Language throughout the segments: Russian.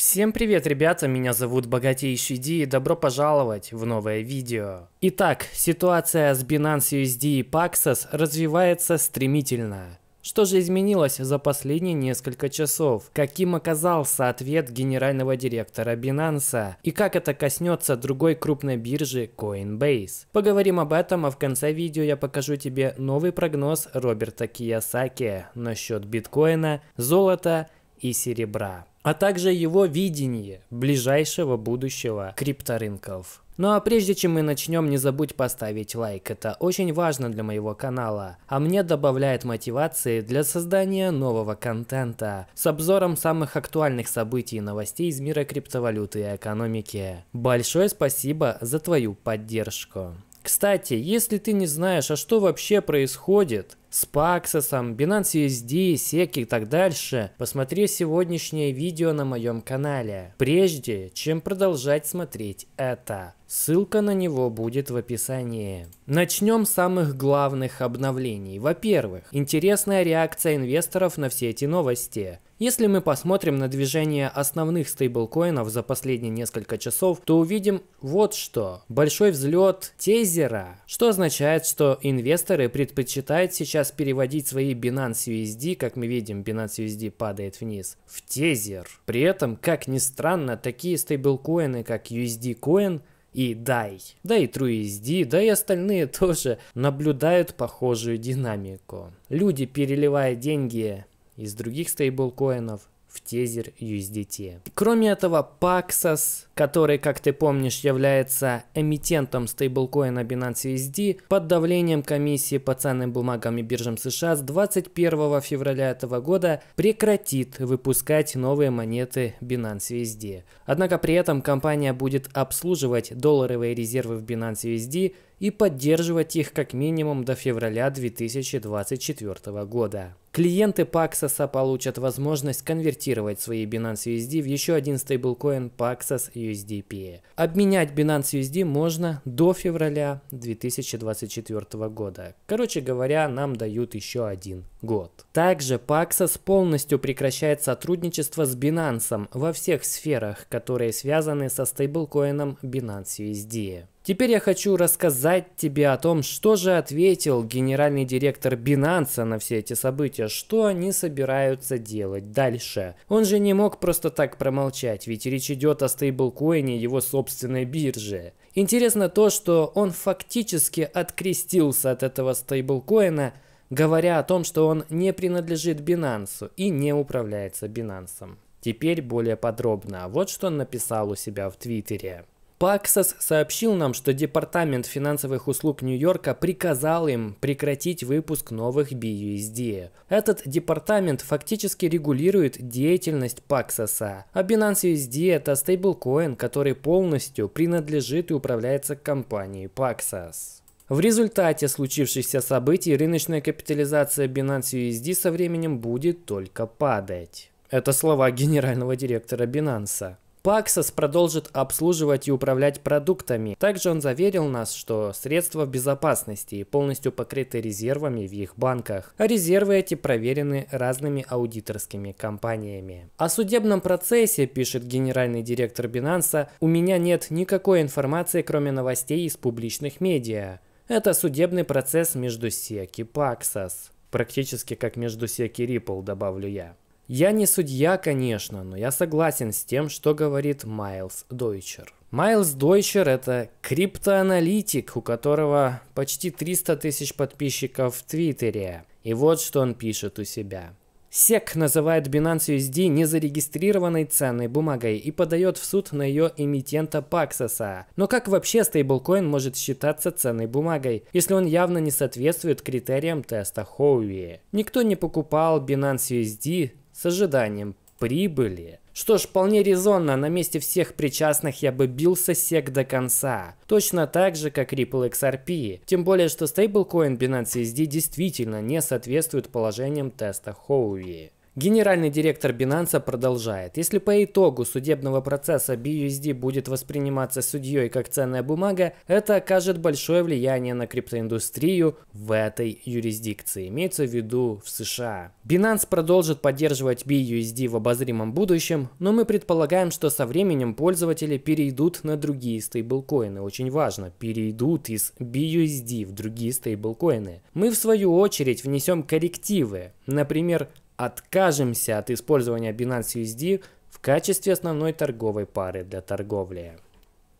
Всем привет, ребята, меня зовут Богатейший Ди и добро пожаловать в новое видео. Итак, ситуация с Binance USD и Paxos развивается стремительно. Что же изменилось за последние несколько часов? Каким оказался ответ генерального директора Binance? И как это коснется другой крупной биржи Coinbase? Поговорим об этом, а в конце видео я покажу тебе новый прогноз Роберта Киясаки насчет биткоина, золота и серебра а также его видение ближайшего будущего крипторынков. Ну а прежде чем мы начнем, не забудь поставить лайк, это очень важно для моего канала, а мне добавляет мотивации для создания нового контента с обзором самых актуальных событий и новостей из мира криптовалюты и экономики. Большое спасибо за твою поддержку. Кстати, если ты не знаешь, а что вообще происходит с Paxos, Binance USD, SEC и так дальше, посмотри сегодняшнее видео на моем канале, прежде чем продолжать смотреть это. Ссылка на него будет в описании. Начнем с самых главных обновлений. Во-первых, интересная реакция инвесторов на все эти новости. Если мы посмотрим на движение основных стейблкоинов за последние несколько часов, то увидим вот что. Большой взлет тезера, что означает, что инвесторы предпочитают сейчас переводить свои Binance USD, как мы видим, Binance USD падает вниз, в тезер. При этом, как ни странно, такие стейблкоины, как USD Coin, и DAI, да и TrueSD, да и остальные тоже наблюдают похожую динамику. Люди, переливая деньги из других стейблкоинов в тезер USDT. Кроме этого, Paxos, который, как ты помнишь, является эмитентом стейблкоина Binance USD, под давлением комиссии по ценным бумагам и биржам США с 21 февраля этого года прекратит выпускать новые монеты Binance USD. Однако при этом компания будет обслуживать долларовые резервы в Binance USD и поддерживать их как минимум до февраля 2024 года. Клиенты Paxos получат возможность конвертировать свои Binance USD в еще один стейблкоин Paxos USDP. Обменять Binance USD можно до февраля 2024 года. Короче говоря, нам дают еще один год. Также Paxos полностью прекращает сотрудничество с Binance во всех сферах, которые связаны со стейблкоином Binance USD. Теперь я хочу рассказать тебе о том, что же ответил генеральный директор Binance на все эти события, что они собираются делать дальше. Он же не мог просто так промолчать, ведь речь идет о стейблкоине его собственной биржи. Интересно то, что он фактически открестился от этого стейблкоина, говоря о том, что он не принадлежит Binance и не управляется Binance. Теперь более подробно. Вот что он написал у себя в Твиттере. Paxos сообщил нам, что Департамент финансовых услуг Нью-Йорка приказал им прекратить выпуск новых BUSD. Этот департамент фактически регулирует деятельность Paxos, а Binance USD это стейблкоин, который полностью принадлежит и управляется компанией Paxos. В результате случившихся событий рыночная капитализация Binance USD со временем будет только падать. Это слова генерального директора Binance. Paxos продолжит обслуживать и управлять продуктами. Также он заверил нас, что средства в безопасности и полностью покрыты резервами в их банках, а резервы эти проверены разными аудиторскими компаниями. О судебном процессе, пишет генеральный директор Binance, у меня нет никакой информации, кроме новостей из публичных медиа. Это судебный процесс между SEC и Paxos. Практически как между SEC и Ripple, добавлю я. Я не судья, конечно, но я согласен с тем, что говорит Майлз Дойчер. Майлз Дойчер – это криптоаналитик, у которого почти 300 тысяч подписчиков в Твиттере. И вот что он пишет у себя. SEC называет Binance USD незарегистрированной ценной бумагой и подает в суд на ее эмитента Paxos. Но как вообще стейблкоин может считаться ценной бумагой, если он явно не соответствует критериям теста Хоуи? Никто не покупал Binance USD с ожиданием прибыли. Что ж, вполне резонно, на месте всех причастных я бы бился сек до конца. Точно так же, как Ripple XRP. Тем более, что стейблкоин Binance USD действительно не соответствует положениям теста Хоуи. Генеральный директор Binance продолжает. Если по итогу судебного процесса BUSD будет восприниматься судьей как ценная бумага, это окажет большое влияние на криптоиндустрию в этой юрисдикции, имеется в виду в США. Binance продолжит поддерживать BUSD в обозримом будущем, но мы предполагаем, что со временем пользователи перейдут на другие стейблкоины. Очень важно, перейдут из BUSD в другие стейблкоины. Мы в свою очередь внесем коррективы. Например, откажемся от использования Binance USD в качестве основной торговой пары для торговли.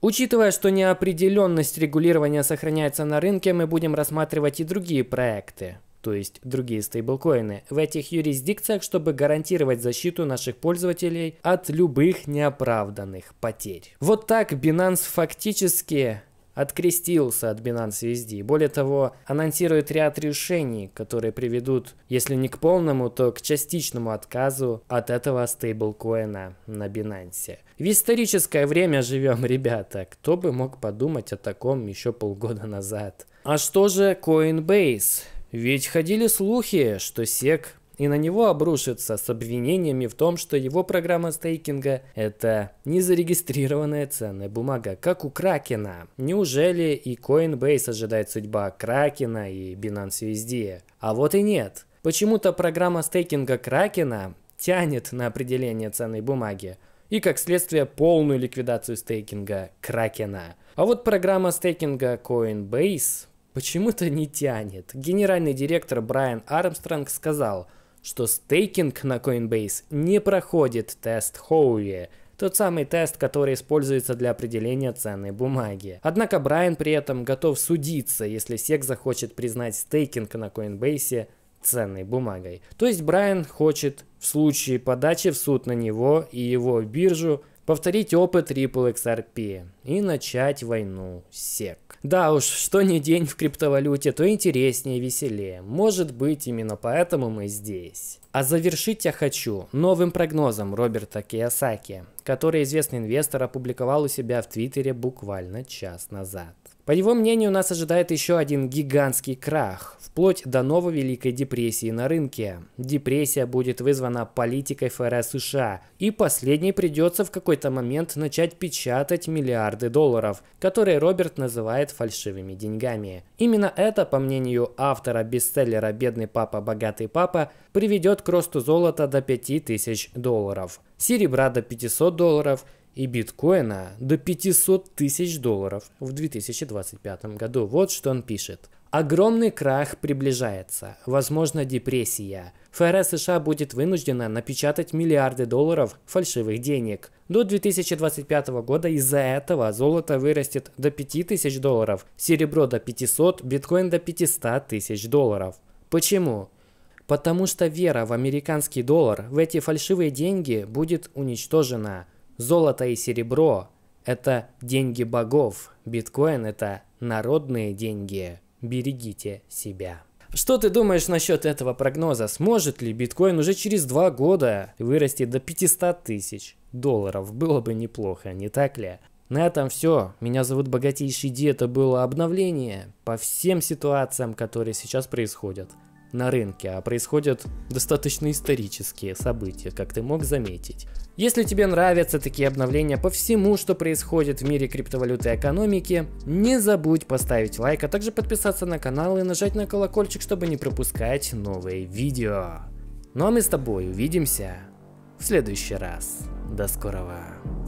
Учитывая, что неопределенность регулирования сохраняется на рынке, мы будем рассматривать и другие проекты, то есть другие стейблкоины, в этих юрисдикциях, чтобы гарантировать защиту наших пользователей от любых неоправданных потерь. Вот так Binance фактически открестился от Binance USD. Более того, анонсирует ряд решений, которые приведут, если не к полному, то к частичному отказу от этого стейблкоина на Binance. В историческое время живем, ребята. Кто бы мог подумать о таком еще полгода назад? А что же Coinbase? Ведь ходили слухи, что SEC и на него обрушится с обвинениями в том, что его программа стейкинга – это незарегистрированная ценная бумага, как у Кракена. Неужели и Coinbase ожидает судьба Кракена и Binance USD? А вот и нет. Почему-то программа стейкинга Кракена тянет на определение ценной бумаги и, как следствие, полную ликвидацию стейкинга Кракена. А вот программа стейкинга Coinbase почему-то не тянет. Генеральный директор Брайан Армстронг сказал – что стейкинг на Coinbase не проходит тест Хоуи, тот самый тест, который используется для определения ценной бумаги. Однако Брайан при этом готов судиться, если SEC захочет признать стейкинг на Coinbase ценной бумагой. То есть Брайан хочет в случае подачи в суд на него и его биржу повторить опыт Ripple XRP и начать войну SEC. Да уж, что не день в криптовалюте, то интереснее и веселее. Может быть, именно поэтому мы здесь. А завершить я хочу новым прогнозом Роберта Киясаки, который известный инвестор опубликовал у себя в Твиттере буквально час назад. По его мнению, нас ожидает еще один гигантский крах, вплоть до новой Великой депрессии на рынке. Депрессия будет вызвана политикой ФРС США, и последней придется в какой-то момент начать печатать миллиарды долларов, которые Роберт называет фальшивыми деньгами. Именно это, по мнению автора бестселлера «Бедный папа, богатый папа», приведет к росту золота до 5000 долларов, серебра до 500 долларов – и биткоина до 500 тысяч долларов в 2025 году. Вот что он пишет. Огромный крах приближается, возможно депрессия. ФРС США будет вынуждена напечатать миллиарды долларов фальшивых денег. До 2025 года из-за этого золото вырастет до 5000 долларов, серебро до 500, биткоин до 500 тысяч долларов. Почему? Потому что вера в американский доллар, в эти фальшивые деньги будет уничтожена. Золото и серебро – это деньги богов. Биткоин – это народные деньги. Берегите себя. Что ты думаешь насчет этого прогноза? Сможет ли биткоин уже через два года вырасти до 500 тысяч долларов? Было бы неплохо, не так ли? На этом все. Меня зовут Богатейший Ди. Это было обновление по всем ситуациям, которые сейчас происходят на рынке, а происходят достаточно исторические события, как ты мог заметить. Если тебе нравятся такие обновления по всему, что происходит в мире криптовалюты и экономики, не забудь поставить лайк, а также подписаться на канал и нажать на колокольчик, чтобы не пропускать новые видео. Ну а мы с тобой увидимся в следующий раз. До скорого.